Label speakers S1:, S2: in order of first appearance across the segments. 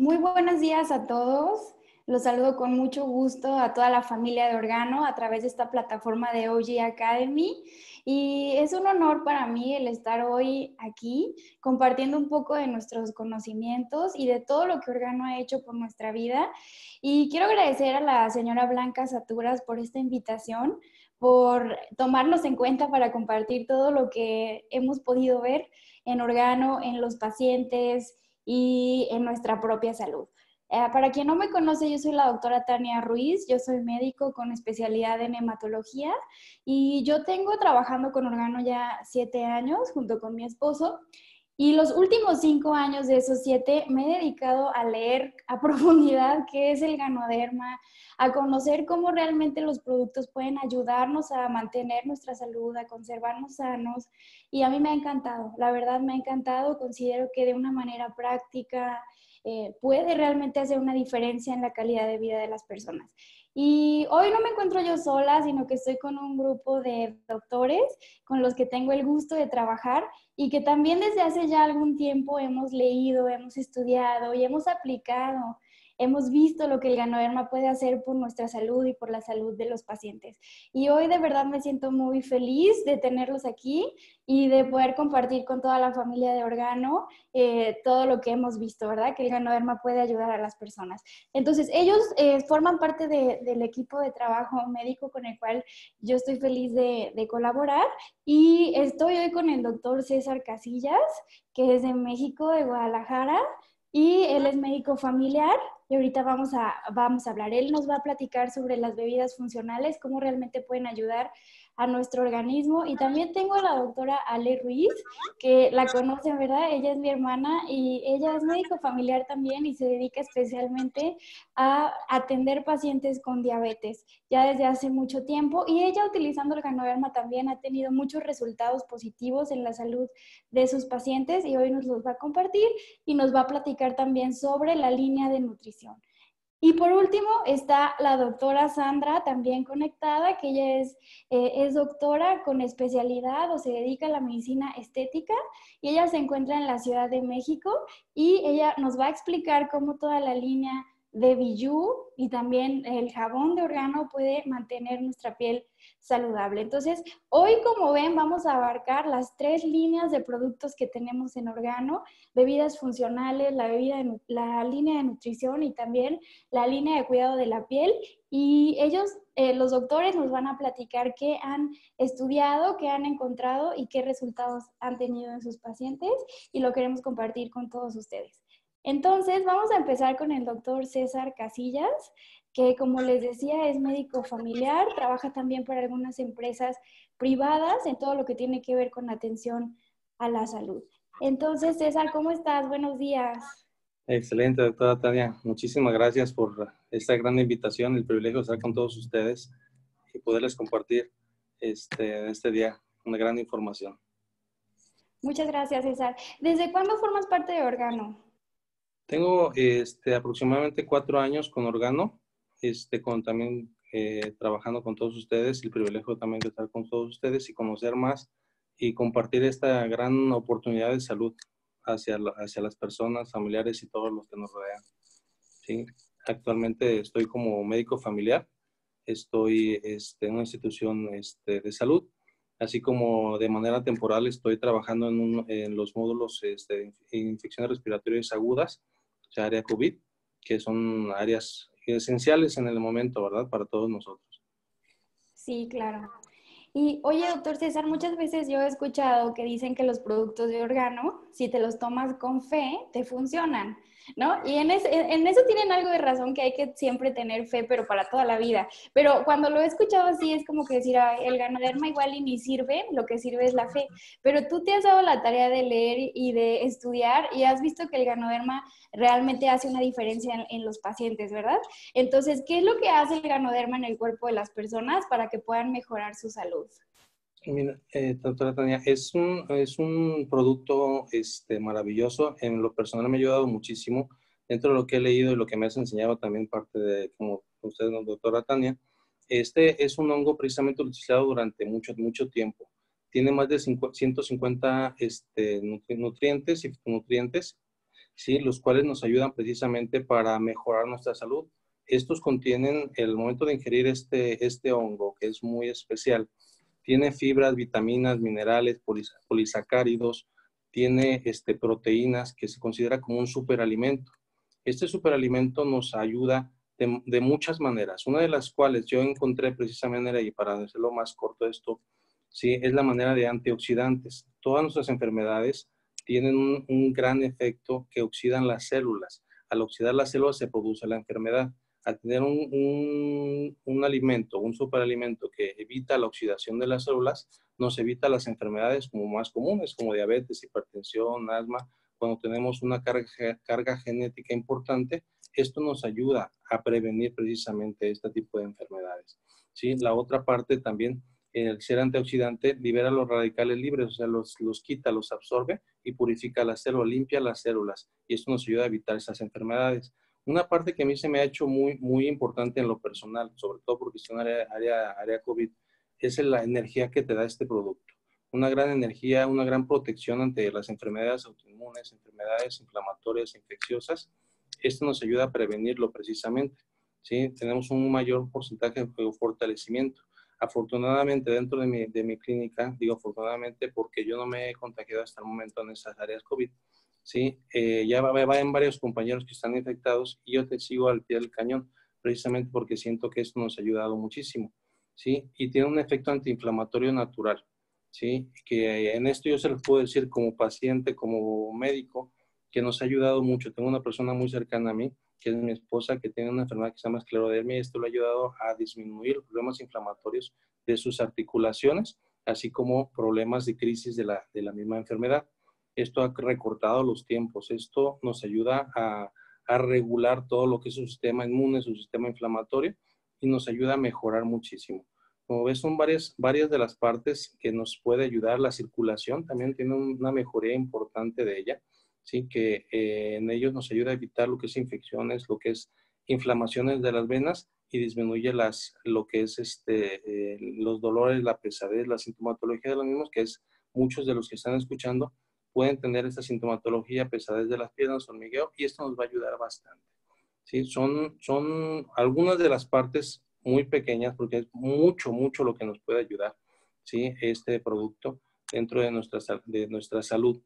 S1: Muy buenos días a todos. Los saludo con mucho gusto a toda la familia de Organo a través de esta plataforma de OG Academy. Y es un honor para mí el estar hoy aquí compartiendo un poco de nuestros conocimientos y de todo lo que Organo ha hecho por nuestra vida. Y quiero agradecer a la señora Blanca Saturas por esta invitación, por tomarnos en cuenta para compartir todo lo que hemos podido ver en Organo, en los pacientes y en nuestra propia salud. Eh, para quien no me conoce, yo soy la doctora Tania Ruiz, yo soy médico con especialidad en hematología y yo tengo trabajando con órgano ya siete años junto con mi esposo. Y los últimos cinco años de esos siete me he dedicado a leer a profundidad qué es el ganoderma, a conocer cómo realmente los productos pueden ayudarnos a mantener nuestra salud, a conservarnos sanos. Y a mí me ha encantado, la verdad me ha encantado. Considero que de una manera práctica, eh, puede realmente hacer una diferencia en la calidad de vida de las personas. Y hoy no me encuentro yo sola, sino que estoy con un grupo de doctores con los que tengo el gusto de trabajar y que también desde hace ya algún tiempo hemos leído, hemos estudiado y hemos aplicado hemos visto lo que el ganoderma puede hacer por nuestra salud y por la salud de los pacientes. Y hoy de verdad me siento muy feliz de tenerlos aquí y de poder compartir con toda la familia de Organo eh, todo lo que hemos visto, ¿verdad? Que el ganoderma puede ayudar a las personas. Entonces, ellos eh, forman parte del equipo de trabajo médico con el cual yo estoy feliz de, de colaborar y estoy hoy con el doctor César Casillas, que es de México, de Guadalajara y él es médico familiar y ahorita vamos a, vamos a hablar. Él nos va a platicar sobre las bebidas funcionales, cómo realmente pueden ayudar a nuestro organismo. Y también tengo a la doctora Ale Ruiz, que la conocen, ¿verdad? Ella es mi hermana y ella es médico familiar también y se dedica especialmente a atender pacientes con diabetes ya desde hace mucho tiempo. Y ella utilizando el ganoderma también ha tenido muchos resultados positivos en la salud de sus pacientes y hoy nos los va a compartir y nos va a platicar también sobre la línea de nutrición. Y por último está la doctora Sandra, también conectada, que ella es, eh, es doctora con especialidad o se dedica a la medicina estética y ella se encuentra en la Ciudad de México y ella nos va a explicar cómo toda la línea de Bijú y también el jabón de órgano puede mantener nuestra piel saludable. Entonces, hoy como ven, vamos a abarcar las tres líneas de productos que tenemos en órgano, bebidas funcionales, la, bebida la línea de nutrición y también la línea de cuidado de la piel. Y ellos, eh, los doctores, nos van a platicar qué han estudiado, qué han encontrado y qué resultados han tenido en sus pacientes y lo queremos compartir con todos ustedes. Entonces, vamos a empezar con el doctor César Casillas, que como les decía es médico familiar, trabaja también para algunas empresas privadas en todo lo que tiene que ver con atención a la salud. Entonces, César, ¿cómo estás? Buenos días.
S2: Excelente, doctora Tania. Muchísimas gracias por esta gran invitación, el privilegio de estar con todos ustedes y poderles compartir este, este día una gran información.
S1: Muchas gracias, César. ¿Desde cuándo formas parte de Organo?
S2: Tengo este, aproximadamente cuatro años con Organo, este, con también eh, trabajando con todos ustedes, el privilegio también de estar con todos ustedes y conocer más y compartir esta gran oportunidad de salud hacia, hacia las personas, familiares y todos los que nos rodean. ¿sí? Actualmente estoy como médico familiar, estoy este, en una institución este, de salud, así como de manera temporal estoy trabajando en, en los módulos este, de infecciones respiratorias agudas área COVID, que son áreas esenciales en el momento, ¿verdad? Para todos nosotros.
S1: Sí, claro. Y oye, doctor César, muchas veces yo he escuchado que dicen que los productos de órgano, si te los tomas con fe, te funcionan. ¿No? Y en, eso tienen algo de razón que hay que siempre tener fe, pero para toda la vida. Pero cuando lo he escuchado así, es como que decir, el ganoderma igual y ni sirve, lo que sirve es la fe. Pero tú te has dado la tarea de leer y de estudiar y has visto que el ganoderma realmente hace una diferencia en, en los pacientes, ¿verdad? Entonces, ¿qué es lo que hace el ganoderma en el cuerpo de las personas para que puedan mejorar su salud?
S2: Mira, eh, doctora Tania, es un, es un producto este, maravilloso. En lo personal me ha ayudado muchísimo. Dentro de lo que he leído y lo que me has enseñado también parte de, como usted, doctora Tania, este es un hongo precisamente utilizado durante mucho, mucho tiempo. Tiene más de 150 este, nutrientes y nutrientes. ¿sí? los cuales nos ayudan precisamente para mejorar nuestra salud. Estos contienen, el momento de ingerir este, este hongo, que es muy especial, tiene fibras, vitaminas, minerales, polisacáridos, tiene este, proteínas que se considera como un superalimento. Este superalimento nos ayuda de, muchas maneras, una de las cuales yo encontré precisamente, y para hacerlo más corto esto, ¿sí? es la manera de antioxidantes. Todas nuestras enfermedades tienen un, gran efecto que oxidan las células. Al oxidar las células se produce la enfermedad. Al tener un, un, alimento, un superalimento que evita la oxidación de las células, nos evita las enfermedades como más comunes, como diabetes, hipertensión, asma. Cuando tenemos una carga, carga genética importante, esto nos ayuda a prevenir precisamente este tipo de enfermedades. ¿sí? La otra parte también, el ser antioxidante libera los radicales libres, o sea, los, los quita, los absorbe y purifica las células, limpia las células y esto nos ayuda a evitar esas enfermedades. Una parte que a mí se me ha hecho muy, muy importante en lo personal, sobre todo porque estoy en área, área, área COVID, es la energía que te da este producto. Una gran energía, una gran protección ante las enfermedades autoinmunes, enfermedades inflamatorias, infecciosas. Esto nos ayuda a prevenirlo precisamente. ¿sí? Tenemos un mayor porcentaje de fortalecimiento. Afortunadamente, dentro de mi, de mi clínica, digo afortunadamente porque yo no me he contagiado hasta el momento en esas áreas COVID, ¿sí? Eh, ya va, en varios compañeros que están infectados y yo te sigo al pie del cañón, precisamente porque siento que esto nos ha ayudado muchísimo, ¿sí? Y tiene un efecto antiinflamatorio natural, ¿sí? Que en esto yo se lo puedo decir como paciente, como médico, que nos ha ayudado mucho. Tengo una persona muy cercana a mí, que es mi esposa, que tiene una enfermedad que se llama esclerodermia y esto le ha ayudado a disminuir los problemas inflamatorios de sus articulaciones, así como problemas de crisis de la, de la misma enfermedad. Esto ha recortado los tiempos. Esto nos ayuda a, regular todo lo que es su sistema inmune, su sistema inflamatorio y nos ayuda a mejorar muchísimo. Como ves, son varias, varias de las partes que nos puede ayudar. La circulación también tiene una mejoría importante de ella, ¿sí? que eh, en ellos nos ayuda a evitar lo que es infecciones, lo que es inflamaciones de las venas y disminuye las, lo que es este, eh, los dolores, la pesadez, la sintomatología de los mismos, que es muchos de los que están escuchando pueden tener esta sintomatología, pesadez de las piernas, hormigueo, y esto nos va a ayudar bastante. ¿sí? Son, son algunas de las partes muy pequeñas, porque es mucho, mucho lo que nos puede ayudar, ¿sí? Este producto dentro de nuestra, de nuestra salud.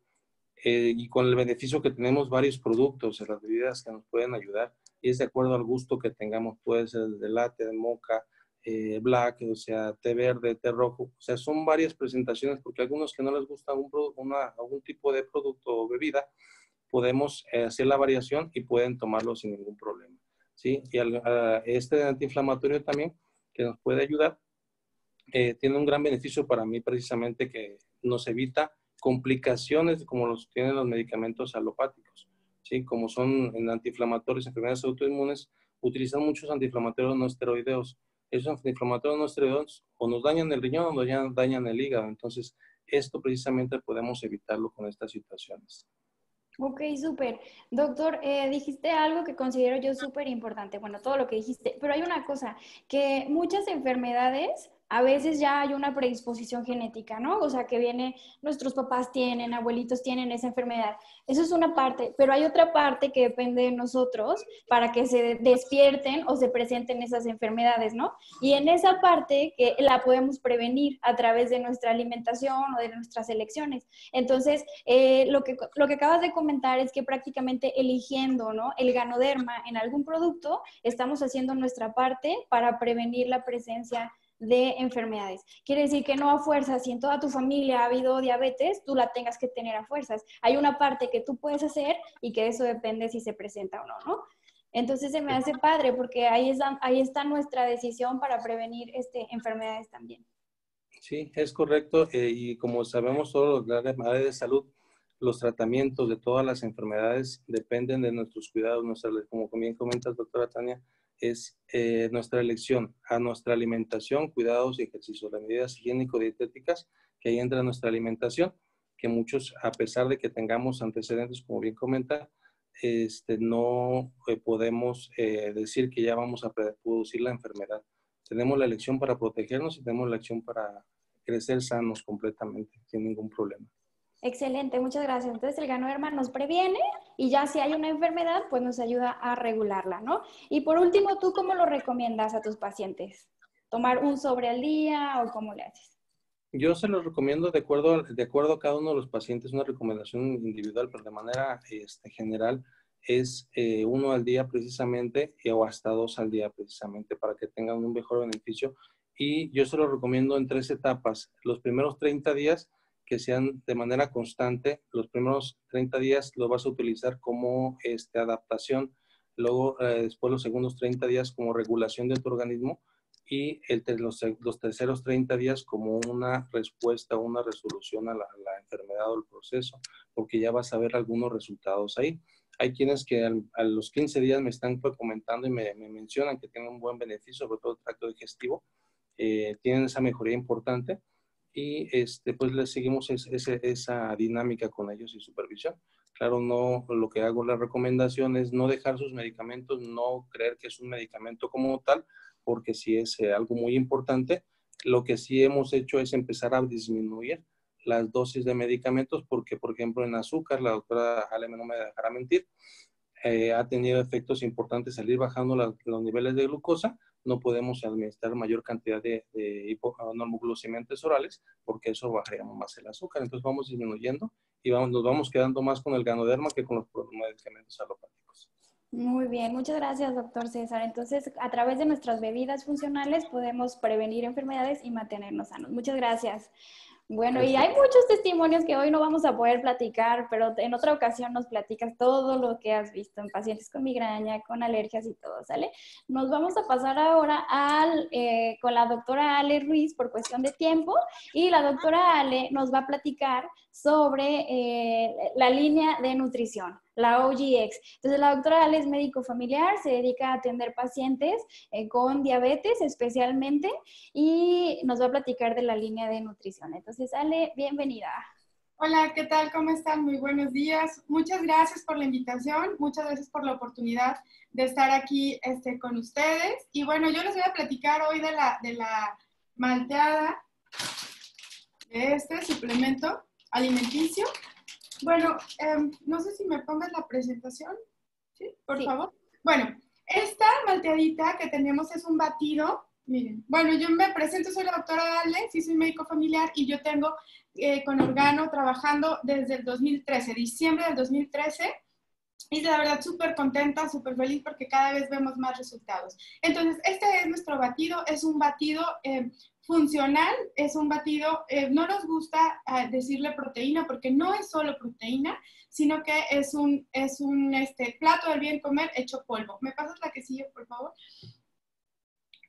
S2: Eh, y con el beneficio que tenemos varios productos las bebidas que nos pueden ayudar, y es de acuerdo al gusto que tengamos, puede ser de latte, de moca, eh, black, o sea, té verde, té rojo. O sea, son varias presentaciones porque algunos que no les gusta un algún tipo de producto o bebida, podemos eh, hacer la variación y pueden tomarlo sin ningún problema. ¿sí? Y este antiinflamatorio también, que nos puede ayudar, eh, tiene un gran beneficio para mí precisamente que nos evita complicaciones como los tienen los medicamentos alopáticos. ¿sí? Como son en antiinflamatorios, enfermedades autoinmunes, utilizan muchos antiinflamatorios no esteroideos esos antiinflamatorios no esteroideos o nos dañan el riñón o nos dañan el hígado. Entonces, esto precisamente podemos evitarlo con estas situaciones.
S1: Ok, súper. Doctor, eh, dijiste algo que considero yo súper importante, bueno, todo lo que dijiste, pero hay una cosa, que muchas enfermedades a veces ya hay una predisposición genética, ¿no? O sea, que viene, nuestros papás tienen, abuelitos tienen esa enfermedad. Eso es una parte, pero hay otra parte que depende de nosotros para que se despierten o se presenten esas enfermedades, ¿no? Y en esa parte que la podemos prevenir a través de nuestra alimentación o de nuestras elecciones. Entonces, eh, lo, que, lo que acabas de comentar es que prácticamente eligiendo, ¿no? El ganoderma en algún producto, estamos haciendo nuestra parte para prevenir la presencia de enfermedades. Quiere decir que no a fuerzas, si en toda tu familia ha habido diabetes, tú la tengas que tener a fuerzas. Hay una parte que tú puedes hacer y que eso depende si se presenta o no, ¿no? Entonces se me hace padre porque ahí está, ahí está nuestra decisión para prevenir este, enfermedades también.
S2: Sí, es correcto. Eh, y como sabemos todos los áreas de salud, los tratamientos de todas las enfermedades dependen de nuestros cuidados, nuestra, como bien comentas, doctora Tania, es eh, nuestra elección a nuestra alimentación, cuidados y ejercicio, las medidas higiénico-dietéticas que ahí entra nuestra alimentación, que muchos, a pesar de que tengamos antecedentes, como bien comenta, este, no eh, podemos eh, decir que ya vamos a producir la enfermedad. Tenemos la elección para protegernos y tenemos la elección para crecer sanos completamente, sin ningún problema.
S1: Excelente, muchas gracias. Entonces el ganoderma nos previene y ya si hay una enfermedad, pues nos ayuda a regularla, ¿no? Y por último, ¿tú cómo lo recomiendas a tus pacientes? ¿Tomar un sobre al día o cómo le haces?
S2: Yo se lo recomiendo de acuerdo, de acuerdo a cada uno de los pacientes, una recomendación individual, pero de manera este, general es eh, uno al día precisamente o hasta dos al día precisamente para que tengan un mejor beneficio. Y yo se lo recomiendo en tres etapas. Los primeros 30 días que sean de manera constante. Los primeros 30 días lo vas a utilizar como este, adaptación, luego eh, después los segundos 30 días como regulación de tu organismo y los, terceros 30 días como una respuesta, una resolución a la, enfermedad o el proceso, porque ya vas a ver algunos resultados ahí. Hay quienes que a los 15 días me están comentando y me, mencionan que tienen un buen beneficio, sobre todo el tracto digestivo, eh, tienen esa mejoría importante y este, pues le seguimos esa dinámica con ellos y supervisión. Claro, no, lo que hago la recomendación es no dejar sus medicamentos, no creer que es un medicamento como tal, porque si es eh, algo muy importante. Lo que sí hemos hecho es empezar a disminuir las dosis de medicamentos, porque, por ejemplo, en azúcar, la doctora Aleme no me dejará mentir, eh, ha tenido efectos importantes salir bajando los niveles de glucosa, no podemos administrar mayor cantidad de, de orales porque eso bajaría más el azúcar. Entonces vamos disminuyendo y vamos, nos vamos quedando más con el ganoderma que con los medicamentos alopáticos.
S1: Muy bien, muchas gracias, doctor César. Entonces, a través de nuestras bebidas funcionales podemos prevenir enfermedades y mantenernos sanos. Muchas gracias. Bueno, y hay muchos testimonios que hoy no vamos a poder platicar, pero en otra ocasión nos platicas todo lo que has visto en pacientes con migraña, con alergias y todo, ¿sale? Nos vamos a pasar ahora al, eh, con la doctora Ale Ruiz por cuestión de tiempo y la doctora Ale nos va a platicar sobre eh, la línea de nutrición la OGX. Entonces, la doctora Ale es médico familiar, se dedica a atender pacientes eh, con diabetes especialmente y nos va a platicar de la línea de nutrición. Entonces, Ale, bienvenida.
S3: Hola, ¿qué tal? ¿Cómo están? Muy buenos días. Muchas gracias por la invitación, muchas gracias por la oportunidad de estar aquí este, con ustedes. Y bueno, yo les voy a platicar hoy de la, de la malteada, de este suplemento alimenticio bueno, em, no sé si me pongas la presentación. ¿Sí? Por favor. Bueno, esta malteadita que tenemos es un batido. Miren, bueno, yo me presento, soy la doctora Ale, sí soy médico familiar y yo tengo eh, con Organo trabajando desde el 2013, diciembre del 2013. Y la verdad súper contenta, súper feliz porque cada vez vemos más resultados. Entonces, este es nuestro batido, es un batido eh, funcional, es un batido, eh, no nos gusta eh, decirle proteína porque no es solo proteína, sino que es un, es un este, plato del bien comer hecho polvo. ¿Me pasas la que sigue, por favor?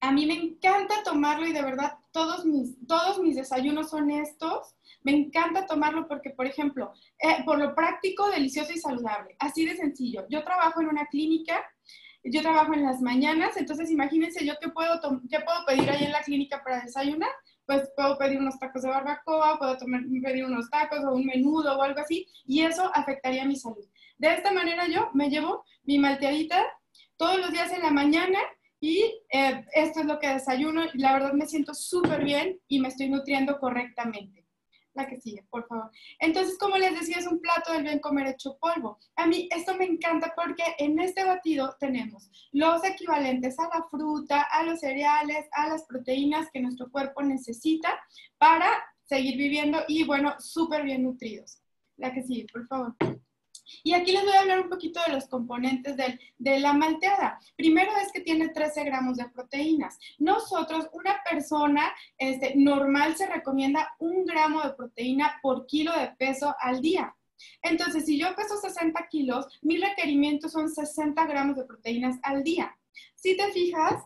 S3: A mí me encanta tomarlo y de verdad todos mis, todos mis desayunos son estos. Me encanta tomarlo porque, por ejemplo, eh, por lo práctico, delicioso y saludable. Así de sencillo. Yo trabajo en una clínica yo trabajo en las mañanas, entonces imagínense yo qué puedo, qué puedo pedir ahí en la clínica para desayunar. Pues puedo pedir unos tacos de barbacoa, puedo pedir unos tacos o un menudo o algo así, y eso afectaría mi salud. De esta manera yo me llevo mi malteadita todos los días en la mañana y eh, esto es lo que desayuno y la verdad me siento súper bien y me estoy nutriendo correctamente la que sigue, por favor. Entonces, como les decía, es un plato del bien comer hecho polvo. A mí esto me encanta porque en este batido tenemos los equivalentes a la fruta, a los cereales, a las proteínas que nuestro cuerpo necesita para seguir viviendo y, bueno, súper bien nutridos. La que sigue, por favor. Y aquí les voy a hablar un poquito de los componentes de la malteada. Primero es que tiene 13 gramos de proteínas. Nosotros, una persona este, normal se recomienda un gramo de proteína por kilo de peso al día. Entonces, si yo peso 60 kilos, mi requerimiento son 60 gramos de proteínas al día. Si te fijas,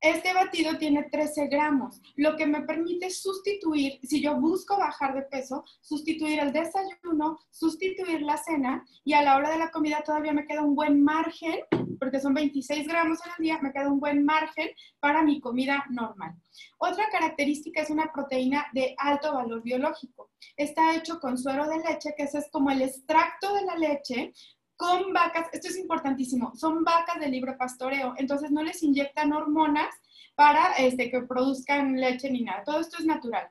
S3: este batido tiene 13 gramos, lo que me permite sustituir, si yo busco bajar de peso, sustituir el desayuno, sustituir la cena y a la hora de la comida todavía me queda un buen margen, porque son 26 gramos en día, me queda un buen margen para mi comida normal. Otra característica es una proteína de alto valor biológico. Está hecho con suero de leche, que ese es como el extracto de la leche, con vacas, esto es importantísimo, son vacas de libre pastoreo, entonces no les inyectan hormonas para este, que produzcan leche ni nada, todo esto es natural.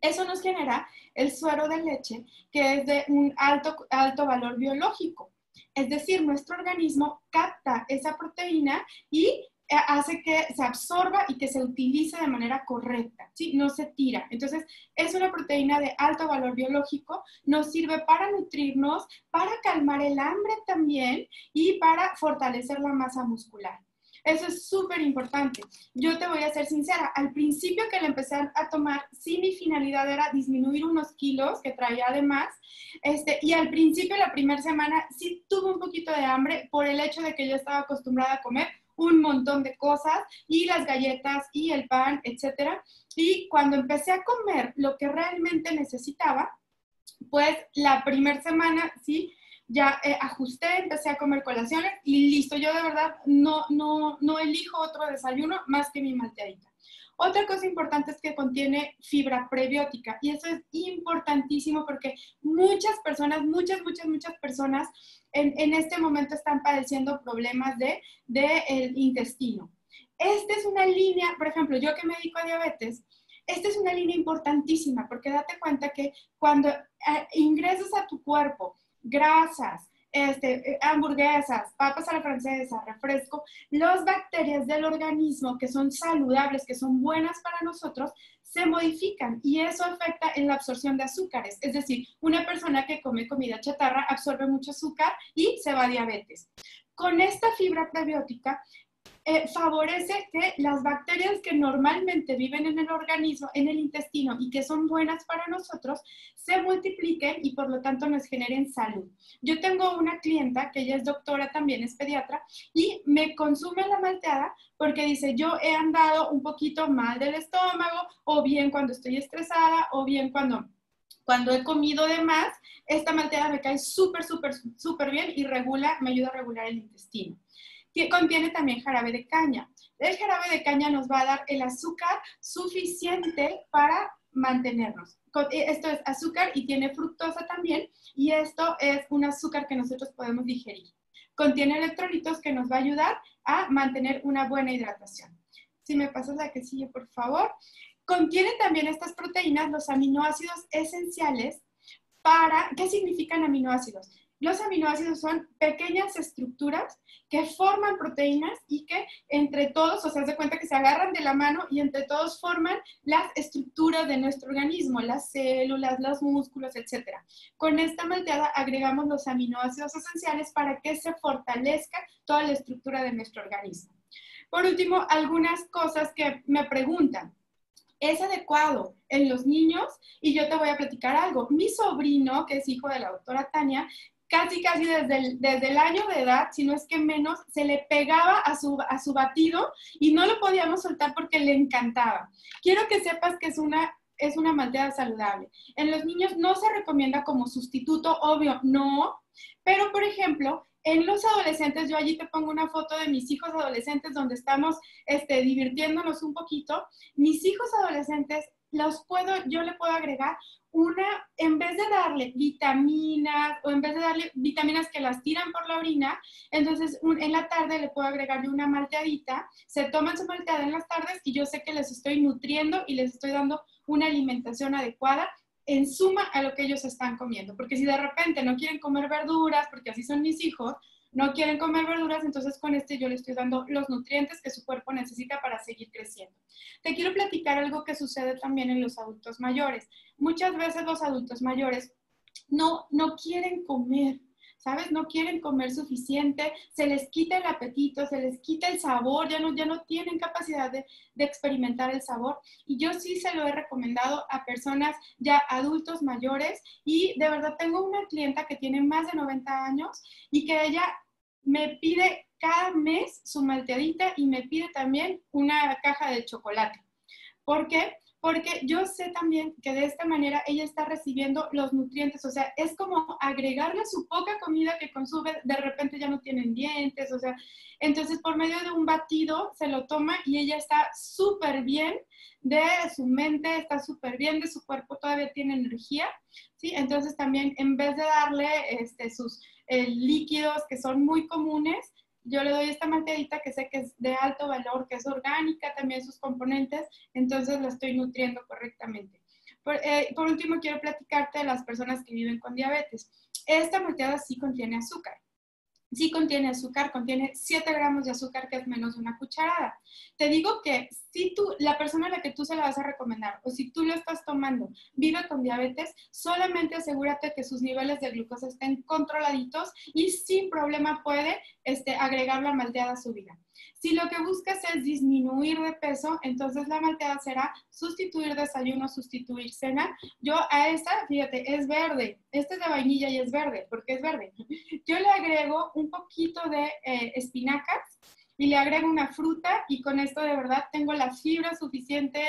S3: Eso nos genera el suero de leche, que es de un alto, alto valor biológico. Es decir, nuestro organismo capta esa proteína y hace que se absorba y que se utilice de manera correcta, ¿sí? No se tira. Entonces, es una proteína de alto valor biológico, nos sirve para nutrirnos, para calmar el hambre también y para fortalecer la masa muscular. Eso es súper importante. Yo te voy a ser sincera, al principio que le empecé a tomar, sí mi finalidad era disminuir unos kilos que traía además, este, y al principio, la primera semana, sí tuve un poquito de hambre por el hecho de que yo estaba acostumbrada a comer un montón de cosas y las galletas y el pan, etcétera. Y cuando empecé a comer lo que realmente necesitaba, pues la primera semana, sí, ya eh, ajusté, empecé a comer colaciones y listo. Yo de verdad no, no, no elijo otro desayuno más que mi malteadita. Otra cosa importante es que contiene fibra prebiótica y eso es importantísimo porque muchas personas, muchas, muchas, muchas personas en, en este momento están padeciendo problemas de, de el intestino. Esta es una línea, por ejemplo, yo que me dedico a diabetes, esta es una línea importantísima porque date cuenta que cuando eh, ingresas a tu cuerpo grasas, este, eh, hamburguesas, papas a la francesa, refresco, las bacterias del organismo que son saludables, que son buenas para nosotros, se modifican y eso afecta en la absorción de azúcares. Es decir, una persona que come comida chatarra absorbe mucho azúcar y se va a diabetes. Con esta fibra prebiótica eh, favorece que las bacterias que normalmente viven en el organismo, en el intestino y que son buenas para nosotros, se multipliquen y por lo tanto nos generen salud. Yo tengo una clienta que ella es doctora, también es pediatra, y me consume la malteada porque dice, yo he andado un poquito mal del estómago, o bien cuando estoy estresada, o bien cuando cuando he comido de más, esta malteada me cae súper, súper, súper bien y regula, me ayuda a regular el intestino que contiene también jarabe de caña. El jarabe de caña nos va a dar el azúcar suficiente para mantenernos. Eh, esto es azúcar y tiene fructosa también y esto es un azúcar que nosotros podemos digerir. Contiene electrolitos que nos va a ayudar a mantener una buena hidratación. Si me pasas la quesilla, por favor. Contiene también estas proteínas los aminoácidos esenciales para, ¿qué significan aminoácidos? Los aminoácidos son pequeñas estructuras que forman proteínas y que entre todos, o sea, se cuenta que se agarran de la mano y entre todos forman las estructuras de nuestro organismo, las células, los músculos, etc. Con esta malteada agregamos los aminoácidos esenciales para que se fortalezca toda la estructura de nuestro organismo. Por último, algunas cosas que me preguntan es adecuado en los niños y yo te voy a platicar algo. Mi sobrino, que es hijo de la doctora Tania, casi, casi desde el, desde el año de edad, si no es que menos, se le pegaba a su, a su batido y no lo podíamos soltar porque le encantaba. Quiero que sepas que es una es una malteada saludable. En los niños no se recomienda como sustituto, obvio, no, pero por ejemplo, en los adolescentes, yo allí te pongo una foto de mis hijos adolescentes donde estamos este, divirtiéndonos un poquito. Mis hijos adolescentes los puedo, yo le puedo agregar una, en vez de darle vitaminas o en vez de darle vitaminas que las tiran por la orina, entonces en la tarde le puedo agregarle una malteadita, se toman su malteada en las tardes y yo sé que les estoy nutriendo y les estoy dando una alimentación adecuada en suma a lo que ellos están comiendo. Porque si de repente no quieren comer verduras, porque así son mis hijos, no quieren comer verduras, entonces con este yo le estoy dando los nutrientes que su cuerpo necesita para seguir creciendo. Te quiero platicar algo que sucede también en los adultos mayores. Muchas veces los adultos mayores no, no quieren comer, ¿sabes? No quieren comer suficiente, se les quita el apetito, se les quita el sabor, ya no, ya no tienen capacidad de, de, experimentar el sabor. Y yo sí se lo he recomendado a personas ya adultos mayores y de verdad tengo una clienta que tiene más de 90 años y que ella me pide cada mes su malteadita y me pide también una caja de chocolate. ¿Por qué? Porque yo sé también que de esta manera ella está recibiendo los nutrientes, o sea, es como agregarle su poca comida que consume, de repente ya no tienen dientes, o sea, entonces por medio de un batido se lo toma y ella está súper bien de su mente, está súper bien de su cuerpo, todavía tiene energía, ¿sí? Entonces también en vez de darle este, sus eh, líquidos que son muy comunes, yo le doy esta malteadita que sé que es de alto valor, que es orgánica también sus componentes, entonces la estoy nutriendo correctamente. Eh, por, último, quiero platicarte de las personas que viven con diabetes. Esta malteada sí contiene azúcar sí contiene azúcar, contiene 7 gramos de azúcar, que es menos de una cucharada. Te digo que si tú, la persona a la que tú se la vas a recomendar, o si tú lo estás tomando, vive con diabetes, solamente asegúrate que sus niveles de glucosa estén controladitos y sin problema puede este, agregar la malteada a su vida. Si lo que buscas es disminuir de peso, entonces la malteada será sustituir desayuno, sustituir cena. Yo a esta, fíjate, es verde. Este es de vainilla y es verde, porque es verde. Yo le agrego un poquito de eh, espinacas y le agrego una fruta y con esto de verdad tengo la fibra suficiente,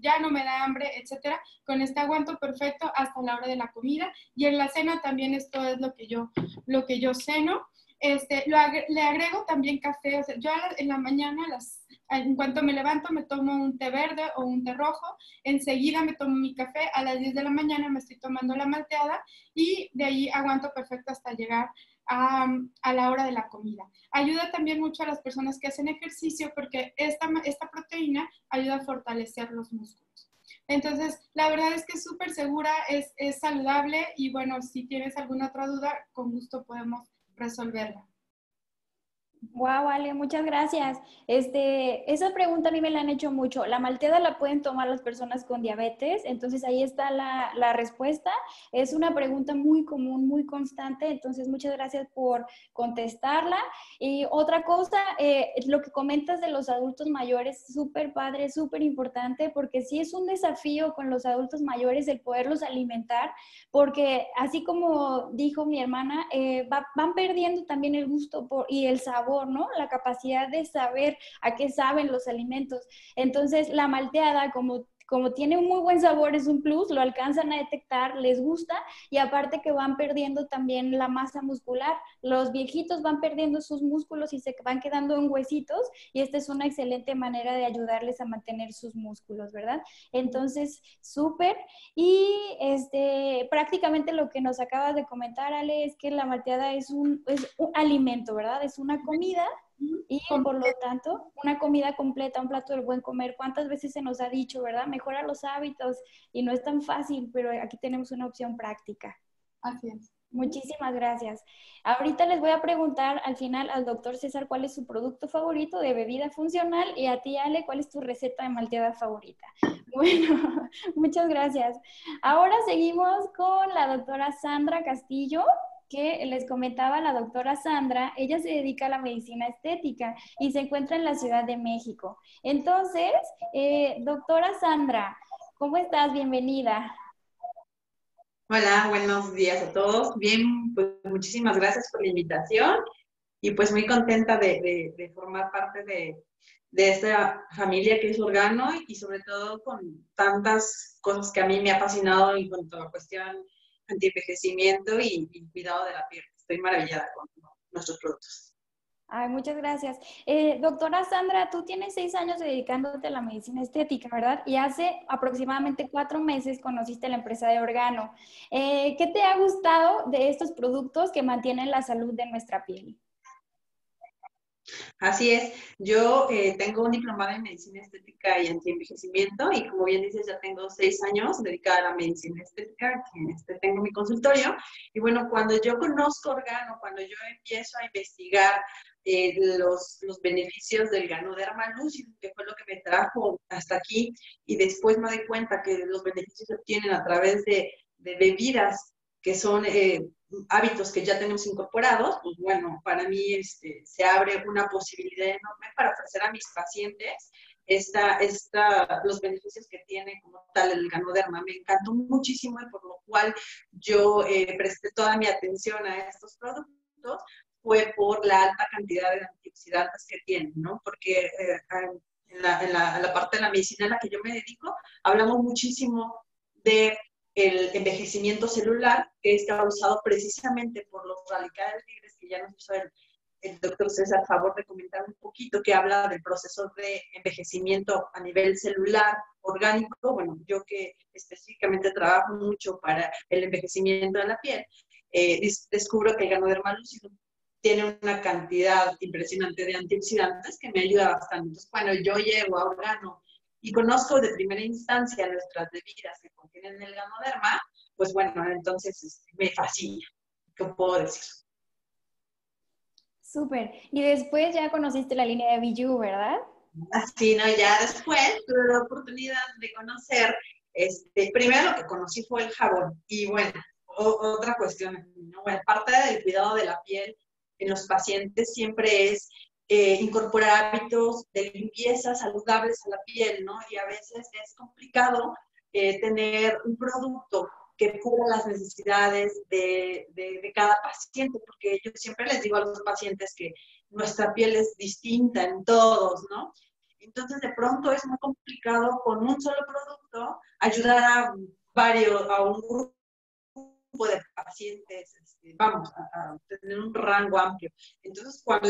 S3: ya no me da hambre, etcétera. Con este aguanto perfecto hasta la hora de la comida y en la cena también esto es lo que yo, lo que yo ceno. Este, le agrego también café, o yo en la mañana, las, en cuanto me levanto, me tomo un té verde o un té rojo, enseguida me tomo mi café, a las 10 de la mañana me estoy tomando la malteada y de ahí aguanto perfecto hasta llegar a, a, la hora de la comida. Ayuda también mucho a las personas que hacen ejercicio porque esta, esta proteína ayuda a fortalecer los músculos. Entonces, la verdad es que es súper segura, es, es saludable y bueno, si tienes alguna otra duda, con gusto podemos resolverla.
S1: Wow, vale, muchas gracias. Este, esa pregunta a mí me la han hecho mucho. La malteada la pueden tomar las personas con diabetes, entonces ahí está la, la, respuesta. Es una pregunta muy común, muy constante, entonces muchas gracias por contestarla. Y otra cosa, eh, lo que comentas de los adultos mayores, súper padre, súper importante, porque sí es un desafío con los adultos mayores el poderlos alimentar, porque así como dijo mi hermana, eh, van perdiendo también el gusto por, y el sabor ¿no? La capacidad de saber a qué saben los alimentos. Entonces, la malteada, como como tiene un muy buen sabor, es un plus, lo alcanzan a detectar, les gusta y aparte que van perdiendo también la masa muscular. Los viejitos van perdiendo sus músculos y se van quedando en huesitos y esta es una excelente manera de ayudarles a mantener sus músculos, ¿verdad? Entonces, súper. Y este, prácticamente lo que nos acabas de comentar, Ale, es que la malteada es un, es un alimento, ¿verdad? Es una comida y por lo tanto, una comida completa, un plato del buen comer, ¿cuántas veces se nos ha dicho, verdad? Mejora los hábitos y no es tan fácil, pero aquí tenemos una opción práctica.
S3: Así es.
S1: Muchísimas gracias. Ahorita les voy a preguntar al final al doctor César cuál es su producto favorito de bebida funcional y a ti, Ale, cuál es tu receta de malteada favorita. Bueno, muchas gracias. Ahora seguimos con la doctora Sandra Castillo que les comentaba la doctora Sandra, ella se dedica a la medicina estética y se encuentra en la Ciudad de México. Entonces, eh, doctora Sandra, ¿cómo estás? Bienvenida.
S4: Hola, buenos días a todos. Bien, pues muchísimas gracias por la invitación y pues muy contenta de, formar parte de, de esta familia que es Organo y sobre todo con tantas cosas que a mí me ha fascinado en cuanto a la cuestión antienvejecimiento y, y cuidado de la piel. Estoy maravillada con nuestros productos.
S1: Ay, muchas gracias. Eh, doctora Sandra, tú tienes seis años dedicándote a la medicina estética, ¿verdad? Y hace aproximadamente cuatro meses conociste la empresa de Organo. Eh, ¿Qué te ha gustado de estos productos que mantienen la salud de nuestra piel?
S4: Así es, yo eh, tengo un diplomado en medicina estética y antienvejecimiento y como bien dices, ya tengo seis años dedicada a la medicina estética, que este, tengo mi consultorio. Y bueno, cuando yo conozco Organo, cuando yo empiezo a investigar eh, los, los, beneficios del Ganoderma lúcido, que fue lo que me trajo hasta aquí, y después me doy cuenta que los beneficios se obtienen a través de, bebidas que son eh, hábitos que ya tenemos incorporados, pues bueno, para mí este, se abre una posibilidad enorme para ofrecer a mis pacientes esta, esta, los beneficios que tiene como tal el ganoderma. Me encantó muchísimo y por lo cual yo eh, presté toda mi atención a estos productos fue por la alta cantidad de antioxidantes que tienen, ¿no? Porque eh, en, la, en, la, en la parte de la medicina a la que yo me dedico, hablamos muchísimo de el envejecimiento celular, que es causado precisamente por los radicales libres, que ya nos hizo el, el doctor César favor de comentar un poquito, que habla del proceso de envejecimiento a nivel celular, orgánico. Bueno, yo que específicamente trabajo mucho para el envejecimiento de la piel, eh, descubro que el ganoderma lúcido tiene una cantidad impresionante de antioxidantes que me ayuda bastante. Entonces, cuando yo llego a organo y conozco de primera instancia nuestras bebidas que contienen el ganoderma, pues bueno, entonces este, me fascina. ¿Qué puedo decir?
S1: Súper. Y después ya conociste la línea de Biju, ¿verdad?
S4: Así, ¿no? Ya después tuve la oportunidad de conocer, este, primero lo que conocí fue el jabón. Y bueno, otra cuestión, ¿no? parte del cuidado de la piel en los pacientes siempre es eh, incorporar hábitos de limpieza saludables a la piel, ¿no? Y a veces es complicado eh, tener un producto que cubra las necesidades de, de, cada paciente, porque yo siempre les digo a los pacientes que nuestra piel es distinta en todos, ¿no? Entonces, de pronto es muy complicado con un solo producto ayudar a varios, a un grupo de pacientes, este, vamos, a, tener un rango amplio. Entonces, cuando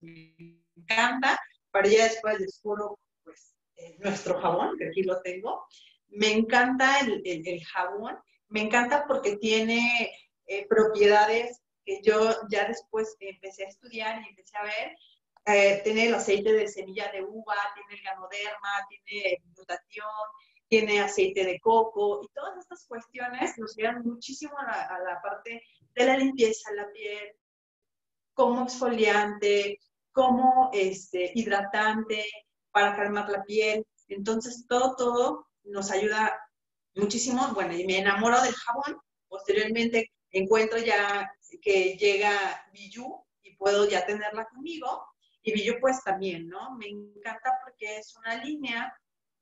S4: me encanta, para ya después descubro, pues, eh, nuestro jabón, que aquí lo tengo, me encanta el, el, jabón, me encanta porque tiene eh, propiedades que yo ya después empecé a estudiar y empecé a ver. Eh, tiene el aceite de semilla de uva, tiene el ganoderma, tiene glutatión, tiene aceite de coco y todas estas cuestiones nos llevan muchísimo a la parte de la limpieza de la piel, como exfoliante, como este, hidratante para calmar la piel. Entonces, todo, todo nos ayuda muchísimo. Bueno, y me enamoro del jabón. Posteriormente encuentro ya que llega Biju y puedo ya tenerla conmigo. Y Biju pues también, ¿no? Me encanta porque es una línea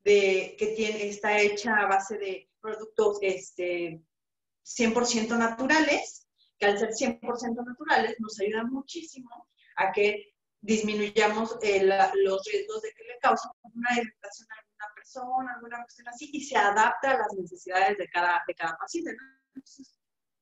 S4: de, que tiene, está hecha a base de productos este, 100% naturales, que al ser 100% naturales nos ayudan muchísimo a que disminuyamos eh, los riesgos de que le cause una irritación a alguna persona, alguna cuestión así, y se adapta a las necesidades de cada, de cada paciente.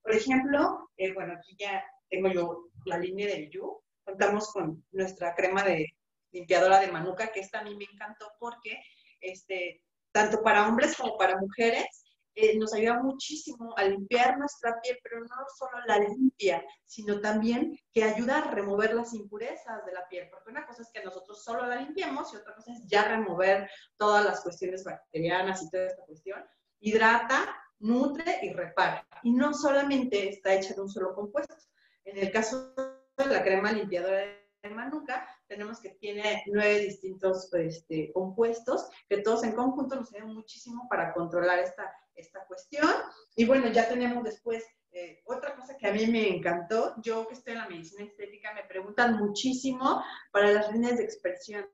S4: por ejemplo, eh, bueno, aquí ya tengo yo la línea del Yu, contamos con nuestra crema de limpiadora de manuka, que esta a mí me encantó porque este, tanto para hombres como para mujeres eh, nos ayuda muchísimo a limpiar nuestra piel, pero no solo la limpia, sino también que ayuda a remover las impurezas de la piel, porque una cosa es que nosotros solo la limpiemos y otra cosa es ya remover todas las cuestiones bacterianas y toda esta cuestión. Hidrata, nutre y repara. Y no solamente está hecha de un solo compuesto. En el caso de la crema limpiadora de Manuka, tenemos que tiene nueve distintos este, compuestos que todos en conjunto nos ayudan muchísimo para controlar esta esta cuestión. Y bueno, ya tenemos después eh, otra cosa que a mí me encantó. Yo que estoy en la medicina estética me preguntan muchísimo para las líneas de expresión,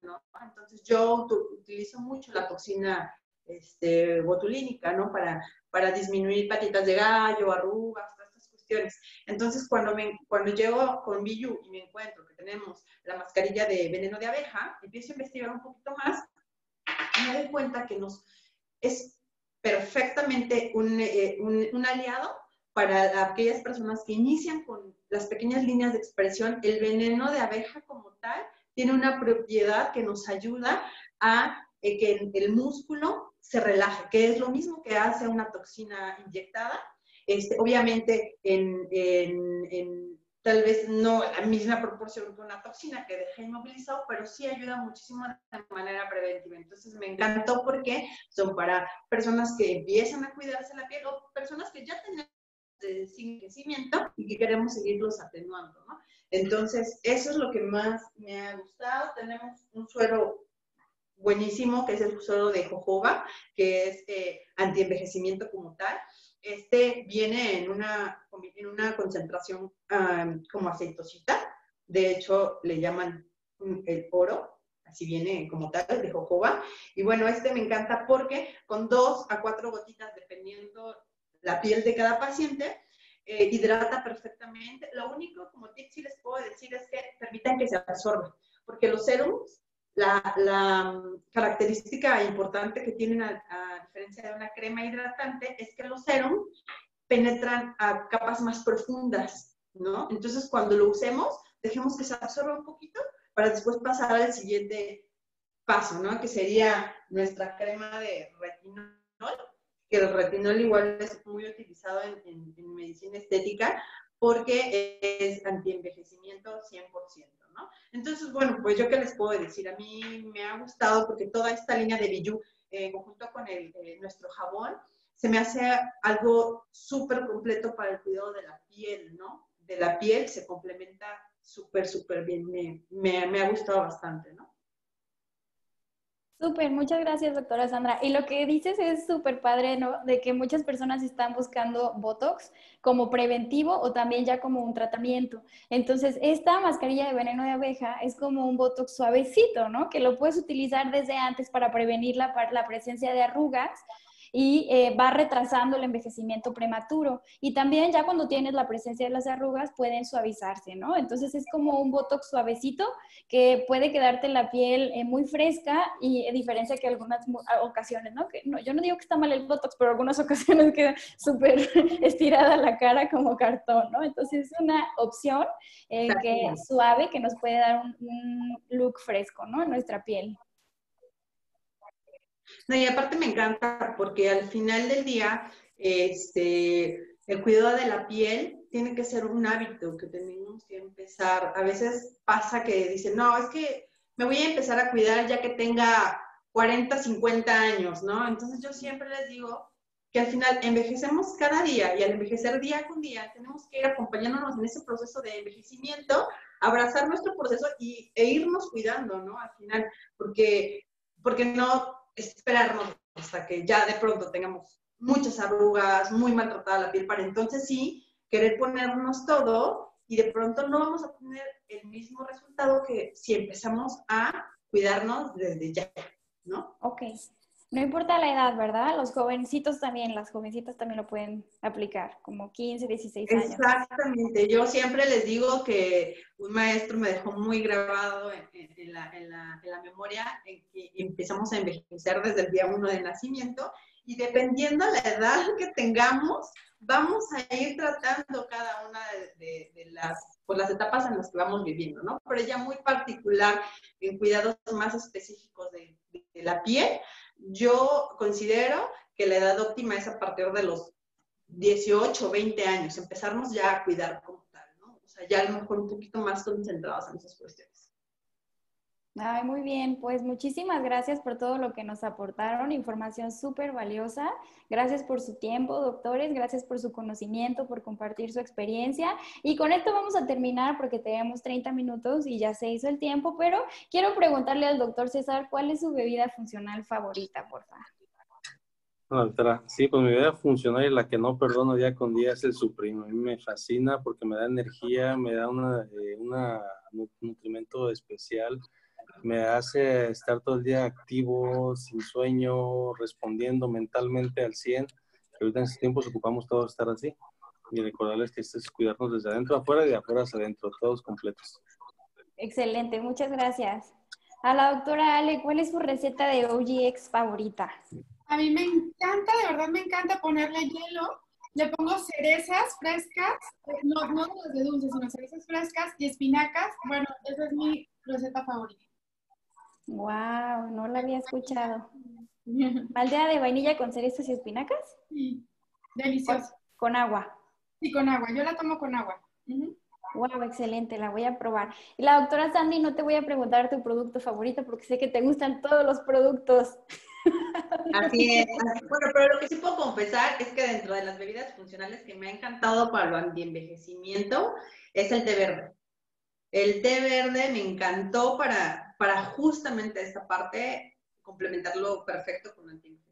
S4: ¿no? Entonces yo utilizo mucho la toxina este, botulínica, ¿no? Para, para disminuir patitas de gallo, arrugas, todas estas cuestiones. Entonces cuando, me, cuando llego con Biyu y me encuentro que tenemos la mascarilla de veneno de abeja, empiezo a investigar un poquito más me doy cuenta que nos es perfectamente eh, un, un, aliado para aquellas personas que inician con las pequeñas líneas de expresión. El veneno de abeja como tal tiene una propiedad que nos ayuda a eh, que el músculo se relaje, que es lo mismo que hace una toxina inyectada. Este, obviamente en, en tal vez no la misma proporción que una toxina que deja inmovilizado, pero sí ayuda muchísimo de manera preventiva. Entonces me encantó porque son para personas que empiezan a cuidarse la piel o personas que ya tienen envejecimiento y que queremos seguirlos atenuando, ¿no? Entonces, eso es lo que más me ha gustado. Tenemos un suero buenísimo, que es el suero de jojoba, que es eh, anti-envejecimiento como tal. Este viene en una, en una concentración como aceitosita. De hecho, le llaman el oro, así viene como tal, de jojoba. Y bueno, este me encanta porque con dos a cuatro gotitas, dependiendo la piel de cada paciente, eh, hidrata perfectamente. Lo único, como tip sí les puedo decir, es que permitan que se absorba, porque los serums la, mm, característica importante que tienen a, diferencia de una crema hidratante es que los serums penetran a capas más profundas, ¿no? Entonces, cuando lo usemos, dejemos que se absorba un poquito para después pasar al siguiente paso, ¿no? Que sería nuestra crema de retinol, que el retinol igual es muy utilizado en, en medicina estética porque es antienvejecimiento 100%. Entonces, bueno, pues yo qué les puedo decir, a mí me ha gustado porque toda esta línea de Bijú, en eh, conjunto con el, eh, nuestro jabón, se me hace algo súper completo para el cuidado de la piel, ¿no? De la piel se complementa súper, súper bien, me, me, me ha gustado bastante, ¿no?
S1: Súper, muchas gracias, doctora Sandra. Y lo que dices es súper padre, ¿no? De que muchas personas están buscando Botox como preventivo o también ya como un tratamiento. Entonces, esta mascarilla de veneno de abeja es como un Botox suavecito, ¿no? Que lo puedes utilizar desde antes para prevenir la, la presencia de arrugas y eh, va retrasando el envejecimiento prematuro. Y también ya cuando tienes la presencia de las arrugas pueden suavizarse, ¿no? Entonces es como un botox suavecito que puede quedarte la piel eh, muy fresca y a diferencia que algunas ocasiones, ¿no? Que, no, yo no digo que está mal el botox, pero algunas ocasiones queda súper estirada la cara como cartón, ¿no? Entonces es una opción eh, que suave que nos puede dar un, un look fresco, ¿no? En nuestra piel.
S4: Y aparte me encanta porque al final del día, este, el cuidado de la piel tiene que ser un hábito que tenemos que empezar. A veces pasa que dicen, no, es que me voy a empezar a cuidar ya que tenga 40, 50 años, ¿no? Entonces yo siempre les digo que al final envejecemos cada día y al envejecer día con día tenemos que ir acompañándonos en ese proceso de envejecimiento, abrazar nuestro proceso y, e irnos cuidando, ¿no? Al final, porque, porque no esperarnos hasta que ya de pronto tengamos muchas arrugas, muy maltratada la piel, para entonces sí querer ponernos todo y de pronto no vamos a tener el mismo resultado que si empezamos a cuidarnos desde ya, ¿no?
S1: Ok. No importa la edad, ¿verdad? Los jovencitos también, las jovencitas también lo pueden aplicar, como 15, 16 años.
S4: Exactamente. Yo siempre les digo que un maestro me dejó muy grabado en, la, memoria que empezamos a envejecer desde el día uno de nacimiento y dependiendo la edad que tengamos, vamos a ir tratando cada una de, de, las, pues, las etapas en las que vamos viviendo, ¿no? Pero ya muy particular en cuidados más específicos de, de la piel, yo considero que la edad óptima es a partir de los 18 o 20 años, empezarnos ya a cuidar como tal, ¿no? O sea, ya a lo mejor un poquito más concentrados en esas cuestiones.
S1: Muy bien, pues muchísimas gracias por todo lo que nos aportaron, información súper valiosa. Gracias por su tiempo, doctores, gracias por su conocimiento, por compartir su experiencia. Y con esto vamos a terminar porque tenemos 30 minutos y ya se hizo el tiempo, pero quiero preguntarle al doctor César cuál es su bebida funcional favorita, por favor.
S2: sí, pues mi bebida funcional y la que no perdono día con día es el supremo. A mí me fascina porque me da energía, me da una, eh, un nutrimento especial me hace estar todo el día activo, sin sueño, respondiendo mentalmente al 100. Ahorita en estos tiempos ocupamos todos estar así. Y recordarles que esto es cuidarnos desde adentro afuera y de afuera hacia adentro, todos completos.
S1: Excelente, muchas gracias. A la doctora Ale, ¿cuál es su receta de OGX favorita?
S3: A mí me encanta, de verdad me encanta ponerle hielo. Le pongo cerezas frescas, no, no de dulces, sino cerezas frescas y espinacas. Bueno, esa es mi receta favorita.
S1: Wow, no la había escuchado. ¿Maldea de vainilla con cerezas y espinacas?
S3: Sí, delicioso.
S1: Con, agua.
S3: Sí, con agua. Yo la tomo con agua.
S1: Wow, excelente, la voy a probar. Y la doctora Sandy, no te voy a preguntar tu producto favorito porque sé que te gustan todos los productos.
S4: Así es. Bueno, pero lo que sí puedo confesar es que dentro de las bebidas funcionales que me ha encantado para el antienvejecimiento es el té verde. El té verde me encantó para, para justamente esta parte complementarlo perfecto con antienvejecimiento.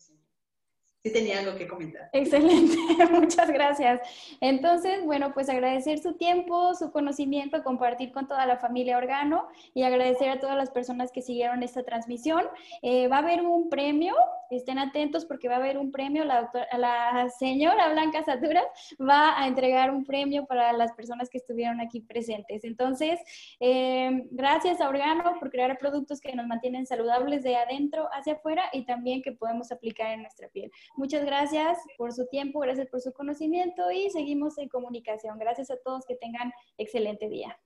S4: Sí tenía algo que comentar.
S1: Excelente, muchas gracias. Entonces, bueno, pues agradecer su tiempo, su conocimiento, compartir con toda la familia Organo y agradecer a todas las personas que siguieron esta transmisión. Eh, va a haber un premio estén atentos porque va a haber un premio, la, doctora, la señora Blanca Satura va a entregar un premio para las personas que estuvieron aquí presentes. Entonces, eh, gracias a Organo por crear productos que nos mantienen saludables de adentro hacia afuera y también que podemos aplicar en nuestra piel. Muchas gracias por su tiempo, gracias por su conocimiento y seguimos en comunicación. Gracias a todos, que tengan excelente día.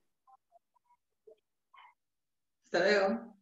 S4: Hasta luego.